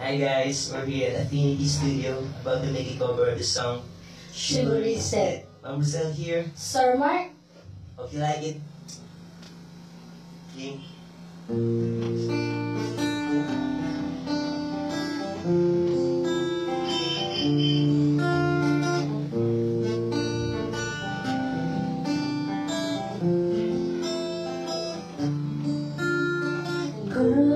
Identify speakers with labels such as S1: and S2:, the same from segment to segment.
S1: Hi guys, we're here at Affinity Studio about to make a cover of the song
S2: Chivalry's
S1: Dead. Rosel here.
S2: Sir Mark,
S1: Hope you like it. Okay. Girl,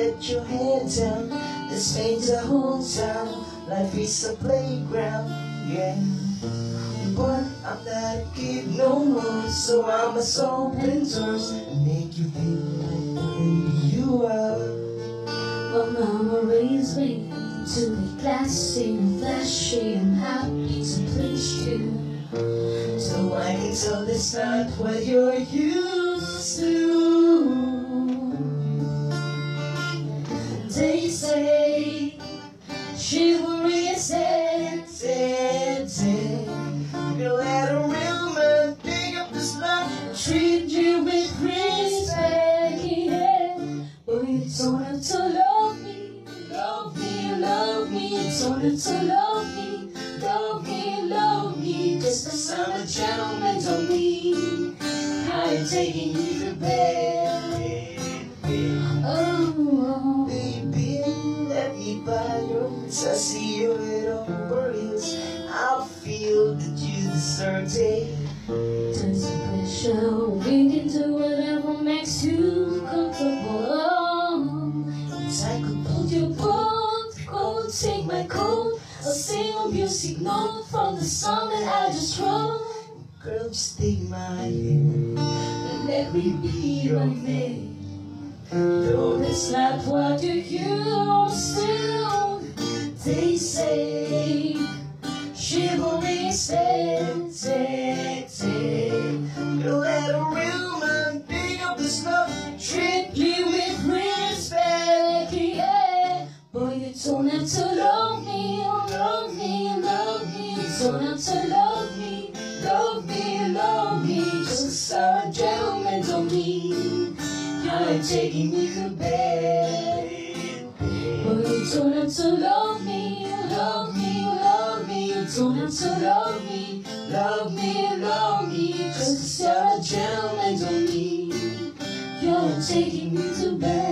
S1: let your head down. This ain't a whole town. Life is a playground, yeah. But I'm not a kid no more, so I must open doors and make you feel like the you are.
S2: well, Mama raised me to be classy and flashy and happy to please you.
S1: So I can tell this not what you're used to.
S2: Me. Don't have to love me, love me, love me. Just 'cause I'm a gentleman don't mean I ain't taking you to bed. Oh,
S1: Baby, let me buy your I see your little brilliance. I feel that you deserve it.
S2: there's a pressure. We can do whatever makes you comfortable.
S1: If I could
S2: Hold your boat, take my sing a music note from the song that I just wrote.
S1: Girl, take my hand.
S2: And let me be your man. Though that's not what you used have to oh, love me, love me, love me. You don't have to love me, love me, love me. Just a gentleman don't mean I'm taking you to bed. You don't have to love me, love me, love me. Don't have to love me, love me, love me. Just you're a gentleman don't mean you're taking me to bed.